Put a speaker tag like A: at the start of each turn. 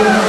A: Hallelujah.